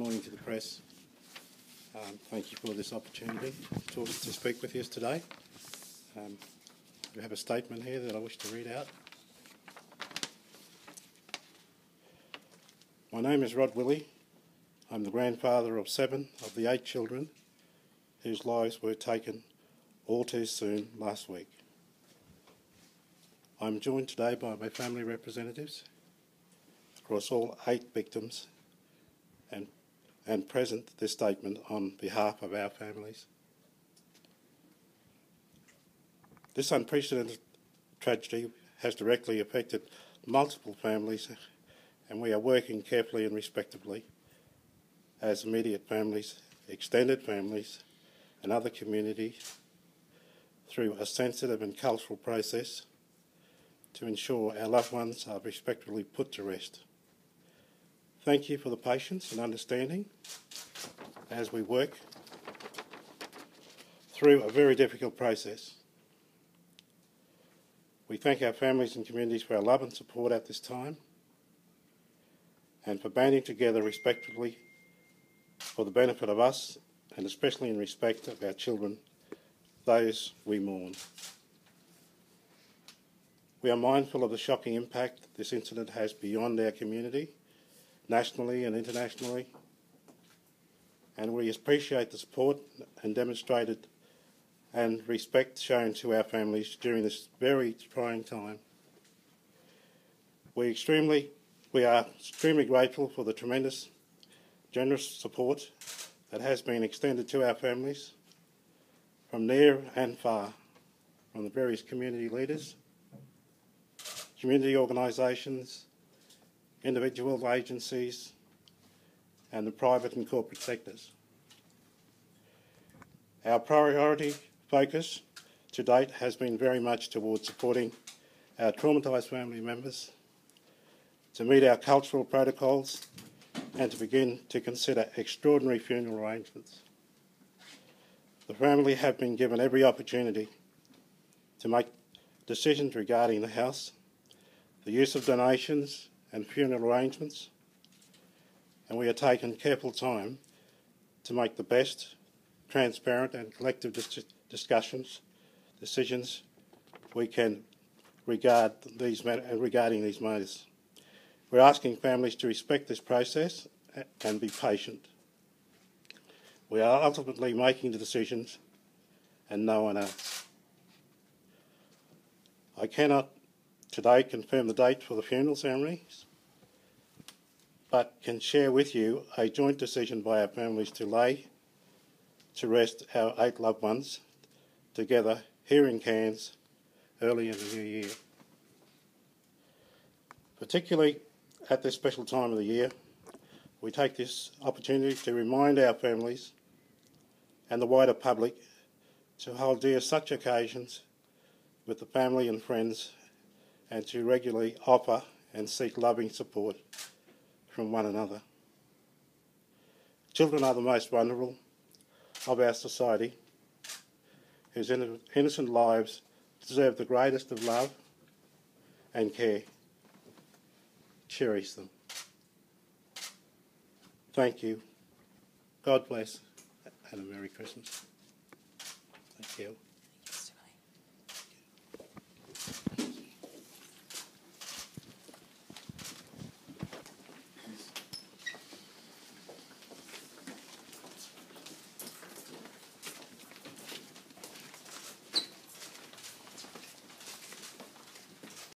Good morning to the press. Um, thank you for this opportunity to, talk, to speak with you today. Um, we have a statement here that I wish to read out. My name is Rod Willie. I'm the grandfather of seven of the eight children whose lives were taken all too soon last week. I'm joined today by my family representatives across all eight victims and, and present this statement on behalf of our families. This unprecedented tragedy has directly affected multiple families, and we are working carefully and respectfully as immediate families, extended families, and other communities through a sensitive and cultural process to ensure our loved ones are respectfully put to rest. Thank you for the patience and understanding as we work through a very difficult process. We thank our families and communities for our love and support at this time and for banding together respectively for the benefit of us and especially in respect of our children, those we mourn. We are mindful of the shocking impact this incident has beyond our community, nationally and internationally, and we appreciate the support and demonstrated and respect shown to our families during this very trying time. We extremely we are extremely grateful for the tremendous generous support that has been extended to our families from near and far from the various community leaders, community organisations, individual agencies, and the private and corporate sectors. Our priority focus to date has been very much towards supporting our traumatised family members to meet our cultural protocols and to begin to consider extraordinary funeral arrangements. The family have been given every opportunity to make decisions regarding the house, the use of donations and funeral arrangements, and we are taking careful time to make the best, transparent and collective dis discussions, decisions we can regard these regarding these matters. We're asking families to respect this process and be patient. We are ultimately making the decisions and no one else. I cannot today confirm the date for the funeral ceremonies, but can share with you a joint decision by our families to lay to rest our eight loved ones together here in Cairns early in the new year. Particularly at this special time of the year, we take this opportunity to remind our families and the wider public to hold dear such occasions with the family and friends and to regularly offer and seek loving support from one another. Children are the most vulnerable of our society whose innocent lives deserve the greatest of love and care cherish them. Thank you. God bless and a Merry Christmas. Thank you.